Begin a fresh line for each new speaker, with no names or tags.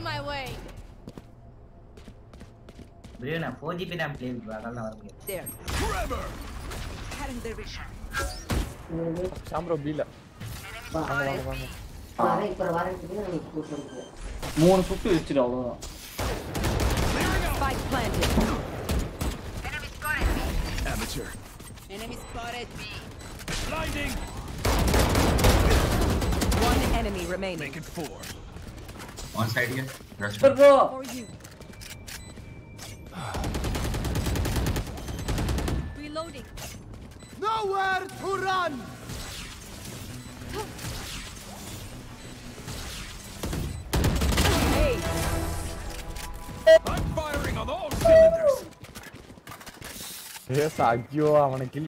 of my way.
Bro நான் 4GB RAM play bro அதனால வர முடியாது
There. Cutting their vision.
சாம்ப்ரோ பீல வாங்க வாங்க வாங்க
வரேன் இப்ப வரேன் நீ கூப்பிட்டு
மூணு சுட்டு வச்சிரு அவ்வளவுதான்
Spike planted.
Amateur.
Enemy spotted.
Blinding.
One enemy remaining.
Make it four.
On side here. Rush
for bro. Reloading.
Nowhere to run.
Hey.
I'm firing on all cylinders.
Yes, I do. I want to kill.